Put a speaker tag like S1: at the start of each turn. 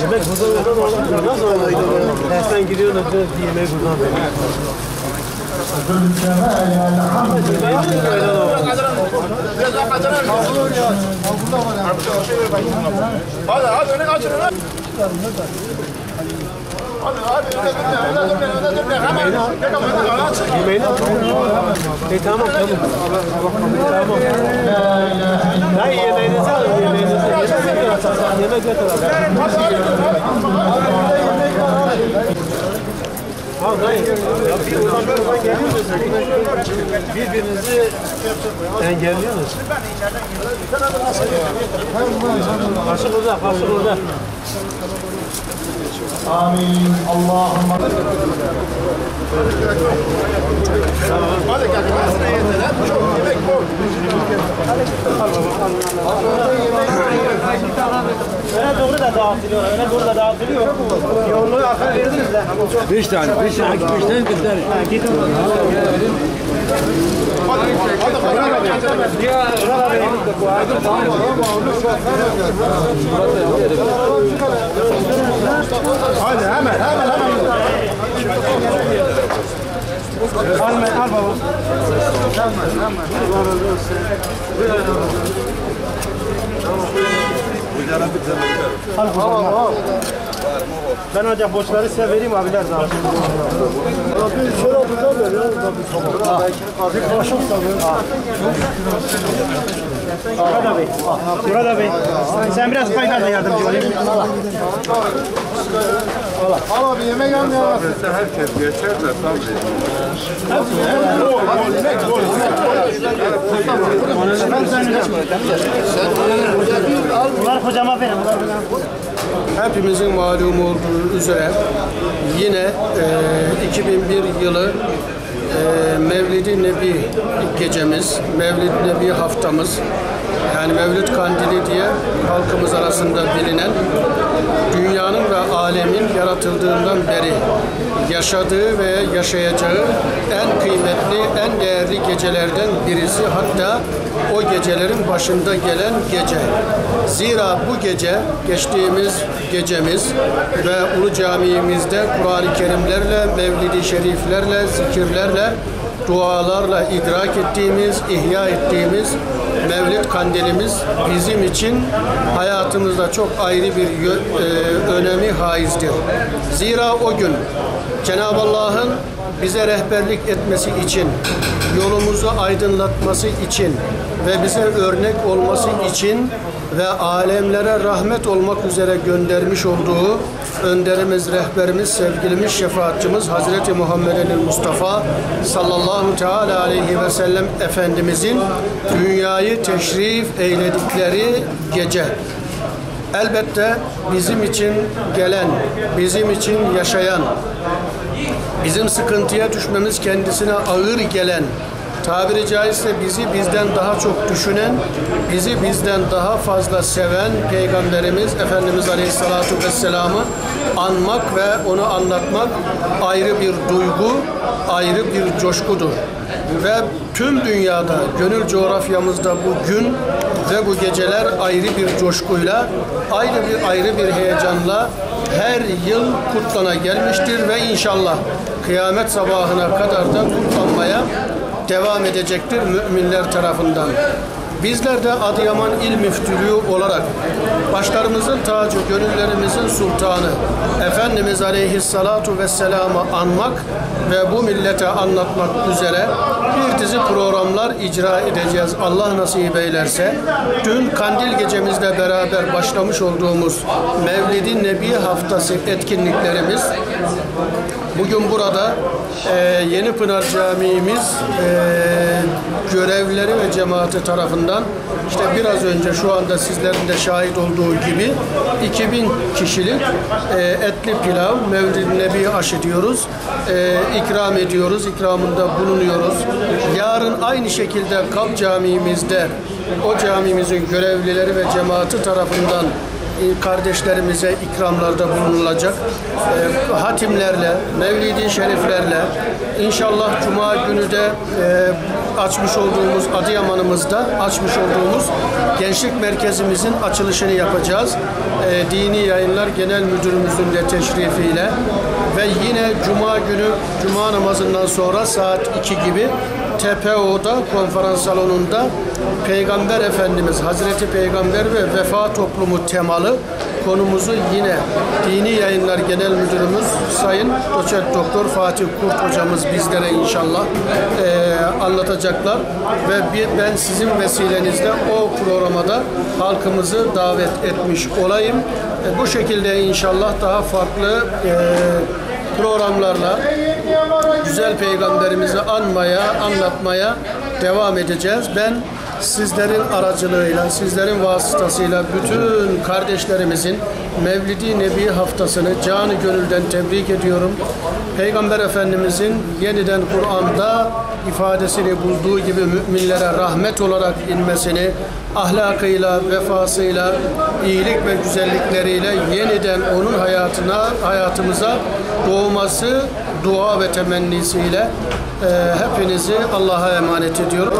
S1: Yemek buradan oradan oradan sonra dersten gidiyorsun yemeği buradan veriyor.
S2: Hadi hadi öne kaçın öne. Hadi hadi öne öne öne öne öne öne hemen. Ne kadar öne aç.
S1: Yemeğini al. E tamam tamam. Tamam. Hayır yemeğinizi alın yemeğinizi. Yemek götür. Yemek götür. Ha dayı. Birbirinizi engelliyorsunuz. Kaşık uzak, kaşık uzak.
S3: Amin. Allahümme.
S2: Hadi kalkmasına yeter. Çok yemek bol.
S1: Al baba, al. Al baba, yemek da dağıtılıyor. Yoğunluğu akıl verdiniz de.
S4: Beş tane, beş tane, beş tane, beş tane.
S1: Ha, gidin.
S2: Hadi hemen hemen hemen.
S1: Al, al baba. Ben ancak borçları size vereyim abiler daha.
S3: bir şöyle buradan ver ya. Bir kaşık.
S1: Burada Bey. Burada Bey. Sen biraz kaynar da yardımcı olayım.
S3: Al abi yemek al ya.
S2: Herkes geçer de tabii.
S1: Bunlar kocama verin.
S5: Hepimizin malum olduğu üzere yine e, 2001 yılı e, Mevlid-i Nebi gecemiz, Mevlid-i Nebi haftamız, yani Mevlid Kandili diye halkımız arasında bilinen dünyanın ve alemin yaratıldığından beri yaşadığı ve yaşayacağı en kıymetli, en değerli gecelerden birisi. Hatta o gecelerin başında gelen gece. Zira bu gece, geçtiğimiz gecemiz ve Ulu Camii'mizde Kur'an-ı Kerimlerle, Mevlid-i Şeriflerle, zikirlerle, dualarla idrak ettiğimiz, ihya ettiğimiz Mevlid kandilimiz bizim için hayatımızda çok ayrı bir e, önemi haizdir. Zira o gün Cenab-ı Allah'ın bize rehberlik etmesi için, yolumuzu aydınlatması için ve bize örnek olması için ve alemlere rahmet olmak üzere göndermiş olduğu önderimiz, rehberimiz, sevgilimiz, şefaatçimiz Hazreti Muhammed'in Mustafa sallallahu teala aleyhi ve sellem Efendimizin dünyayı teşrif eyledikleri gece. Elbette bizim için gelen, bizim için yaşayan, bizim sıkıntıya düşmemiz kendisine ağır gelen, tabiri caizse bizi bizden daha çok düşünen, bizi bizden daha fazla seven Peygamberimiz Efendimiz Aleyhisselatü Vesselam'ı anmak ve onu anlatmak ayrı bir duygu, ayrı bir coşkudur. Ve tüm dünyada, gönül coğrafyamızda bu gün ve bu geceler ayrı bir coşkuyla, ayrı bir ayrı bir heyecanla her yıl kutlana gelmiştir ve inşallah kıyamet sabahına kadar da kutlanmaya devam edecektir müminler tarafından. Bizler de Adıyaman İl Müftülüğü olarak başlarımızın tacı, gönüllerimizin sultanı Efendimiz Aleyhissalatu Vesselam'ı anmak ve bu millete anlatmak üzere bir dizi programlar icra edeceğiz. Allah nasip eylerse. Dün Kandil gecemizle beraber başlamış olduğumuz Mevlid-i Nebi Haftası etkinliklerimiz Bugün burada e, Yeni Pınar Camii'miz e, görevlileri ve cemaati tarafından işte biraz önce şu anda sizlerin de şahit olduğu gibi 2000 kişilik e, etli pilav Mevlid-i Nebi aşı diyoruz. E, ikram ediyoruz, ikramında bulunuyoruz. Yarın aynı şekilde Kap Camii'mizde o camimizin görevlileri ve cemaati tarafından kardeşlerimize ikramlarda bulunulacak. E, hatimlerle, mevlidi şeriflerle, inşallah Cuma günü de e, açmış olduğumuz Adıyaman'ımızda açmış olduğumuz gençlik merkezimizin açılışını yapacağız. E, Dini Yayınlar Genel Müdürümüzün de teşrifiyle ve yine Cuma günü Cuma namazından sonra saat 2 gibi TPO'da konferans salonunda Peygamber Efendimiz Hazreti Peygamber ve Vefa Toplumu temalı konumuzu yine Dini Yayınlar Genel Müdürümüz Sayın Doçent Doktor Fatih Kurt hocamız bizlere inşallah eee, anlatacaklar ve bir, ben sizin vesilenizle o programa da halkımızı davet etmiş olayım. E, bu şekilde inşallah daha farklı eee, programlarla güzel peygamberimizi anmaya, anlatmaya devam edeceğiz. Ben sizlerin aracılığıyla, sizlerin vasıtasıyla bütün kardeşlerimizin Mevlidi Nebi haftasını canı gönülden tebrik ediyorum. Peygamber Efendimizin yeniden Kur'an'da ifadesini bulduğu gibi müminlere rahmet olarak inmesini, ahlakıyla, vefasıyla, iyilik ve güzellikleriyle yeniden onun hayatına, hayatımıza doğması dua ve temennisiyle e, hepinizi Allah'a emanet ediyorum.